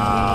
Uh,